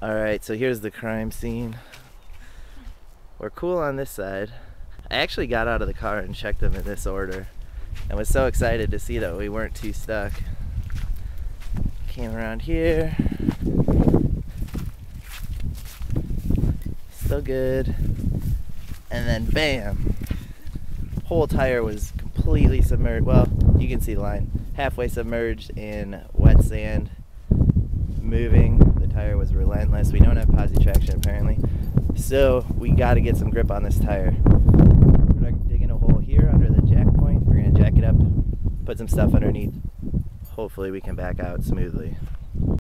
Alright, so here's the crime scene. We're cool on this side. I actually got out of the car and checked them in this order and was so excited to see that we weren't too stuck. Came around here. Still good. And then bam! Whole tire was completely submerged. Well, you can see the line. Halfway submerged in wet sand. Moving. Relentless. We don't have posi traction apparently. So we got to get some grip on this tire. We're digging a hole here under the jack point. We're going to jack it up, put some stuff underneath. Hopefully we can back out smoothly.